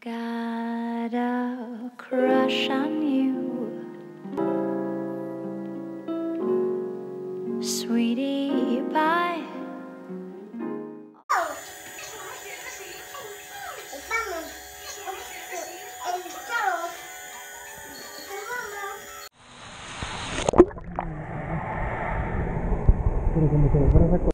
Got a crush on you, sweetie pie. Pero como que lo fueras a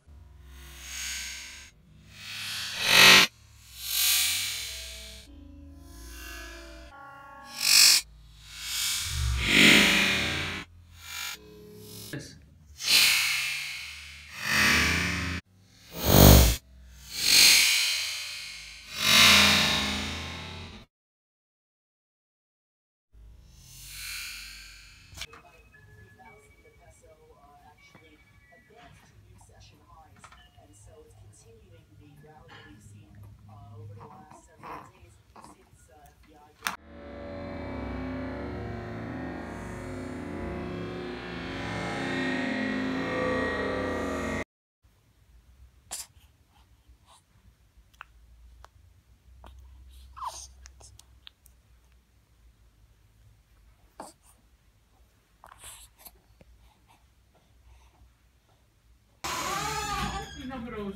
co-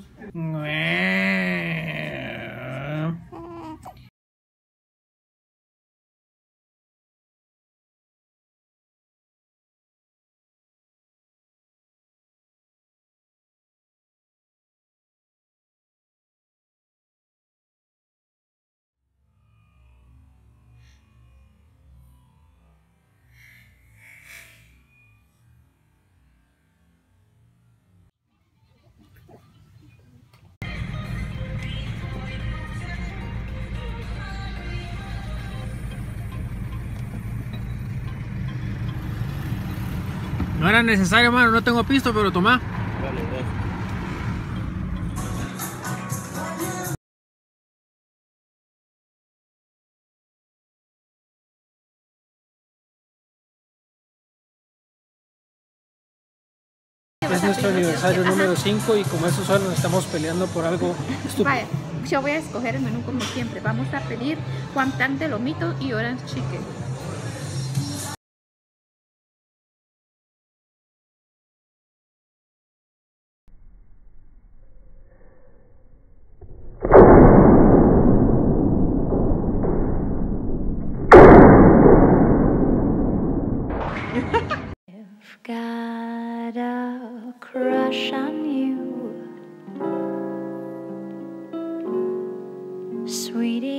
No era necesario, mano. No tengo pisto, pero toma. Es nuestro aniversario número 5 y como eso solo nos estamos peleando por algo estúpido. Vaya, yo voy a escoger el menú como siempre. Vamos a pedir Guantán de lomito y orange chicken. I've got a crush on you, sweetie.